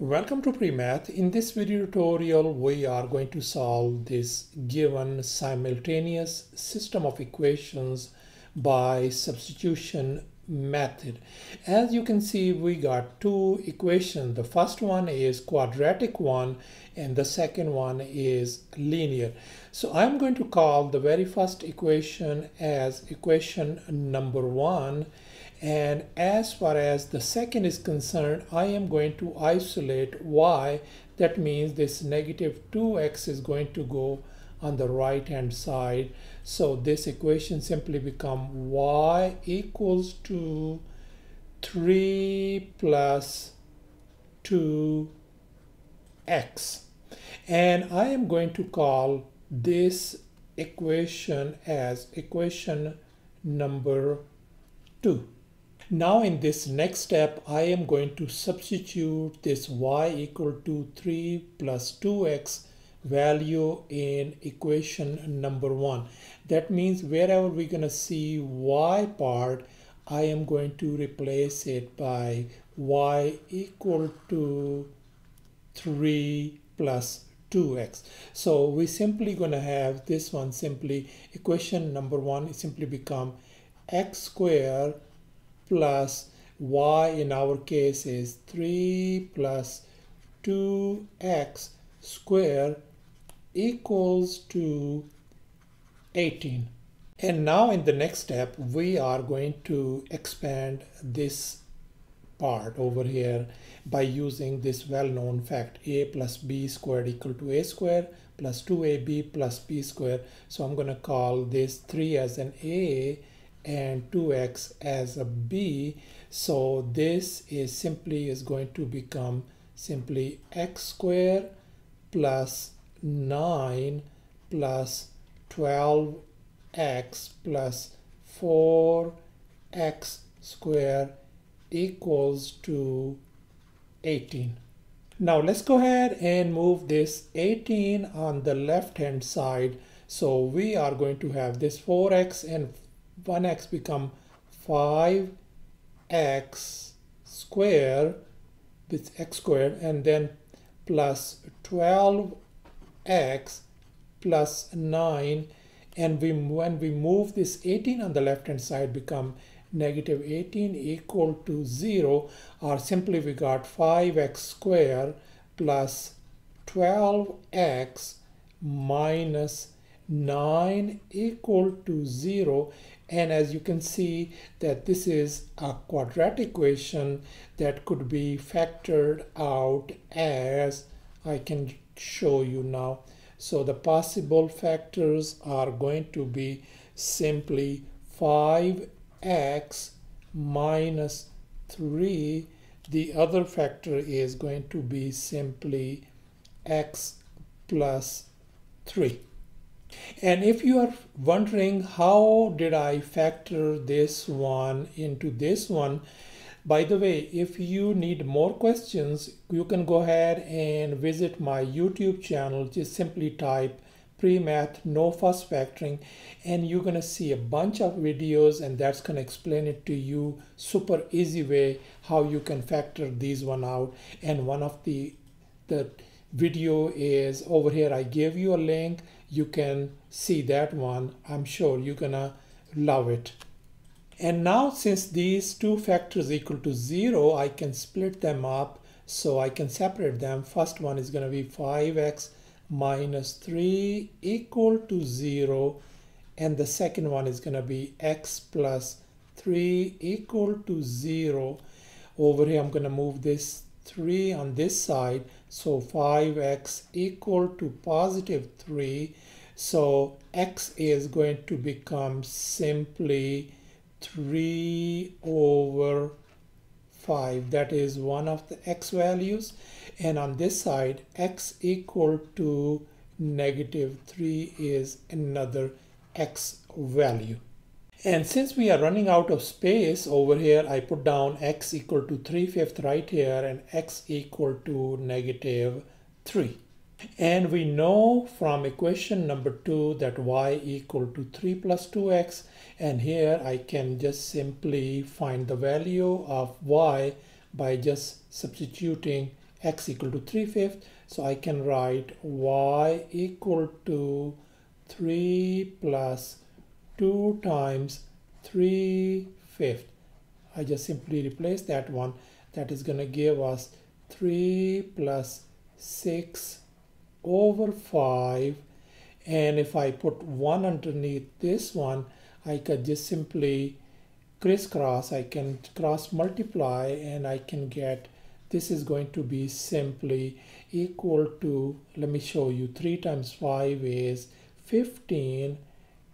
Welcome to PreMath. In this video tutorial, we are going to solve this given simultaneous system of equations by substitution method. As you can see, we got two equations. The first one is quadratic one and the second one is linear. So I'm going to call the very first equation as equation number one and as far as the second is concerned, I am going to isolate y. That means this negative 2x is going to go on the right hand side. So this equation simply become y equals to 3 plus 2x. And I am going to call this equation as equation number 2. Now in this next step, I am going to substitute this y equal to 3 plus 2x value in equation number 1. That means wherever we're going to see y part, I am going to replace it by y equal to 3 plus 2x. So we simply going to have this one simply equation number 1 simply become x square plus y in our case is 3 plus 2x square equals to 18. And now in the next step, we are going to expand this part over here by using this well-known fact a plus b squared equal to a square plus 2ab plus b squared. So I'm going to call this 3 as an a and 2x as a b. So this is simply is going to become simply x square plus 9 plus 12x plus 4x square equals to 18 now let's go ahead and move this 18 on the left hand side. So we are going to have this 4x and 1x become 5x square with x squared and then plus 12x plus 9 and we when we move this 18 on the left hand side become negative 18 equal to 0 or simply we got 5x square plus 12x minus 9 equal to 0 and as you can see that this is a quadratic equation that could be factored out as I can show you now. So the possible factors are going to be simply 5x minus 3 the other factor is going to be simply x plus 3 and if you are wondering how did I factor this one into this one, by the way, if you need more questions, you can go ahead and visit my YouTube channel. Just simply type pre-math no fuss factoring and you're going to see a bunch of videos and that's going to explain it to you super easy way how you can factor these one out and one of the the video is over here. I gave you a link. You can see that one. I'm sure you're gonna love it. And now since these two factors equal to zero I can split them up so I can separate them. First one is gonna be 5x minus 3 equal to 0 and the second one is going to be x plus 3 equal to 0 over here I'm going to move this 3 on this side so 5x equal to positive 3 so x is going to become simply 3 over 5 that is one of the x values. And on this side x equal to negative 3 is another x value and since we are running out of space over here, I put down x equal to 3 fifths right here and x equal to negative 3. And we know from equation number 2 that y equal to 3 plus 2x. And here I can just simply find the value of y by just substituting x equal to 3 fifths. So I can write y equal to 3 plus 2 times 3 fifths. I just simply replace that one. That is going to give us 3 plus 6 over 5 and if I put 1 underneath this one I could just simply crisscross I can cross multiply and I can get this is going to be simply equal to let me show you 3 times 5 is 15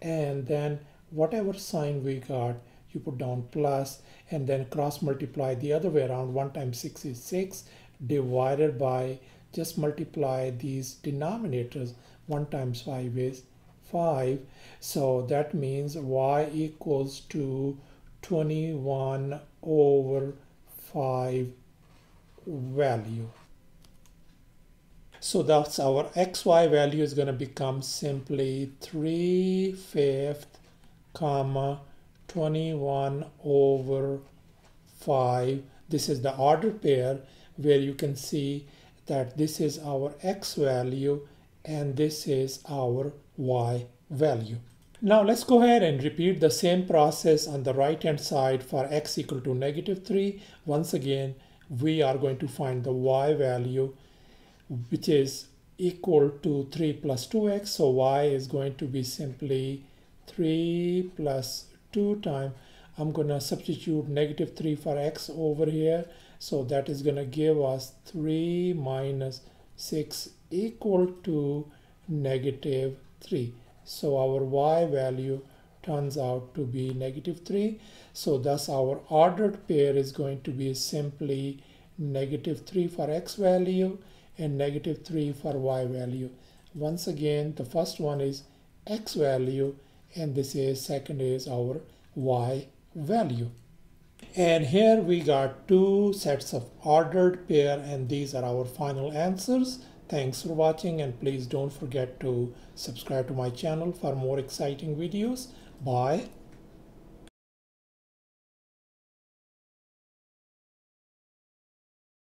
and then whatever sign we got you put down plus and then cross multiply the other way around. 1 times 6 is 6 divided by just multiply these denominators. 1 times 5 is 5 so that means y equals to 21 over 5 value so that's our xy value is going to become simply 3 fifth comma 21 over 5 this is the order pair where you can see that this is our x value and this is our y value. Now let's go ahead and repeat the same process on the right hand side for x equal to negative 3. Once again, we are going to find the y value which is equal to 3 plus 2x. So y is going to be simply 3 plus 2 times. I'm going to substitute negative 3 for x over here. So that is going to give us 3 minus 6 equal to negative 3. So our y value turns out to be negative 3. So thus our ordered pair is going to be simply negative 3 for x value and negative 3 for y value. Once again, the first one is x value and this is second is our y value. And here we got two sets of ordered pair and these are our final answers. Thanks for watching and please don't forget to subscribe to my channel for more exciting videos. Bye.